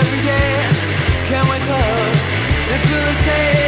every day. Can't wake up and feel the same.